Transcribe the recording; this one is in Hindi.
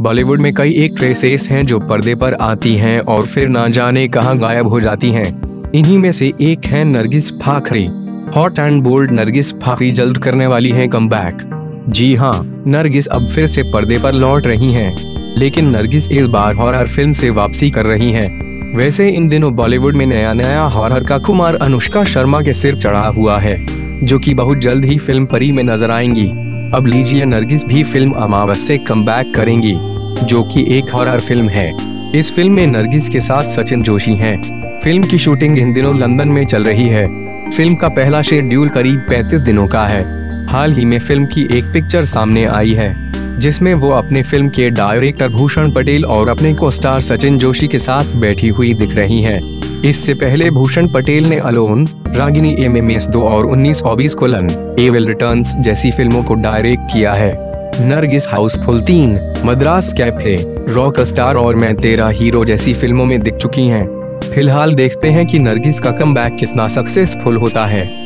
बॉलीवुड में कई एक ट्रेसेस हैं जो पर्दे पर आती हैं और फिर ना जाने कहाँ गायब हो जाती हैं। इन्हीं में से एक है Nargis Fakhri. Hot and bold Nargis Fakhri जल्द करने वाली है कम जी हाँ नरगिस अब फिर से पर्दे पर लौट रही हैं। लेकिन नरगिस इस बार हॉरर फ़िल्म से वापसी कर रही हैं। वैसे इन दिनों बॉलीवुड में नया नया हॉरर का कुमार अनुष्का शर्मा के सिर चढ़ा हुआ है, जो कि बहुत जल्द ही फ़िल्म परी में नज़र आएँगी। अब लीजिए नरगिस भी फ़िल्म अमावस से कम करेंगी, जो कि एक हॉरर फ़िल्म है इस फ़िल्म में नरगिस के साथ सचिन जोशी हैं। फ़िल्म की शूटिंग इन दिनों लंदन में चल रही है फ़िल्म का पहला शेड्यूल करीब 35 दिनों का है हाल ही में फ़िल्म की एक पिक्चर सामने आई है, जिसमें वो अपने फ़िल्म के डायरेक्टर भूषण पटेल और अपने को स्टार सचिन जोशी के साथ बैठी हुई दिख रही हैं। इससे पहले भूषण पटेल ने alone, Ragini M M S दो और उन्नीस ऑबीस कोलन एवल रिटर्न जैसी फ़िल्मों को डायरेक्ट किया है नरगिस हाउसफुल तीन, मद्रास कैफ़े, रॉक स्टार और मैं तेरा हीरो जैसी फ़िल्मों में दिख चुकी हैं। फ़िलहाल देखते हैं कि नरगिस का कम कितना सक्सेसफुल होता है